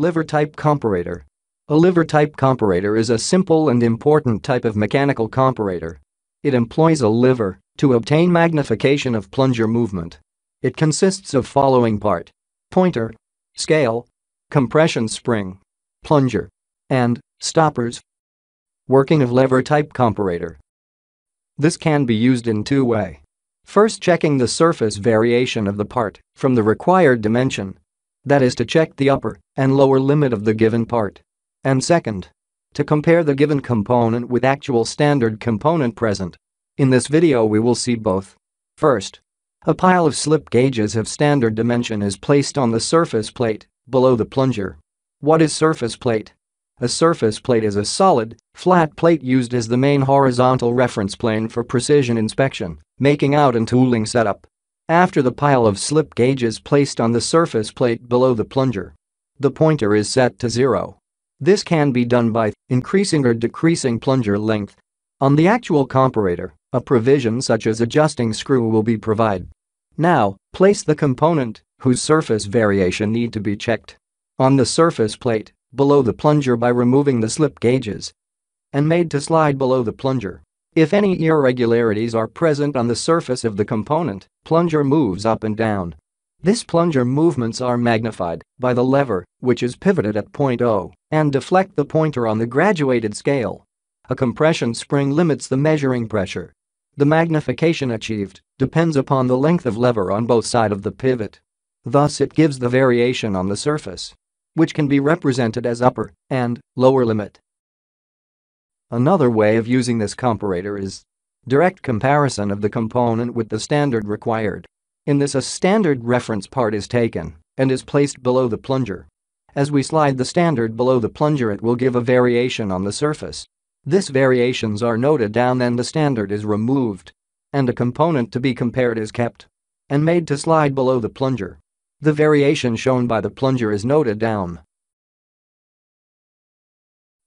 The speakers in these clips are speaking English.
Lever type comparator. A lever type comparator is a simple and important type of mechanical comparator. It employs a lever to obtain magnification of plunger movement. It consists of following part. Pointer. Scale. Compression spring. Plunger. And stoppers. Working of lever type comparator. This can be used in two way. First checking the surface variation of the part from the required dimension. That is to check the upper and lower limit of the given part. And second, to compare the given component with actual standard component present. In this video we will see both. First, a pile of slip gauges of standard dimension is placed on the surface plate below the plunger. What is surface plate? A surface plate is a solid, flat plate used as the main horizontal reference plane for precision inspection, making out and tooling setup. After the pile of slip gauge is placed on the surface plate below the plunger, the pointer is set to zero. This can be done by increasing or decreasing plunger length. On the actual comparator, a provision such as adjusting screw will be provided. Now, place the component whose surface variation need to be checked on the surface plate below the plunger by removing the slip gauges and made to slide below the plunger. If any irregularities are present on the surface of the component, plunger moves up and down. This plunger movements are magnified by the lever, which is pivoted at point O, and deflect the pointer on the graduated scale. A compression spring limits the measuring pressure. The magnification achieved depends upon the length of lever on both sides of the pivot. Thus it gives the variation on the surface which can be represented as upper and lower limit. Another way of using this comparator is direct comparison of the component with the standard required. In this a standard reference part is taken and is placed below the plunger. As we slide the standard below the plunger it will give a variation on the surface. This variations are noted down then the standard is removed and a component to be compared is kept and made to slide below the plunger. The variation shown by the plunger is noted down.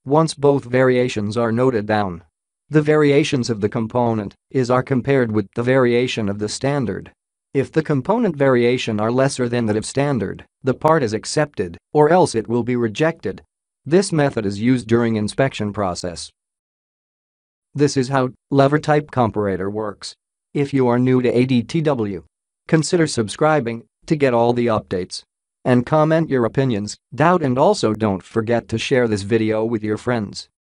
Once both variations are noted down, the variations of the component is are compared with the variation of the standard. If the component variation are lesser than that of standard, the part is accepted or else it will be rejected. This method is used during inspection process. This is how lever type comparator works. If you are new to ADTW, consider subscribing to get all the updates. And comment your opinions, doubt and also don't forget to share this video with your friends.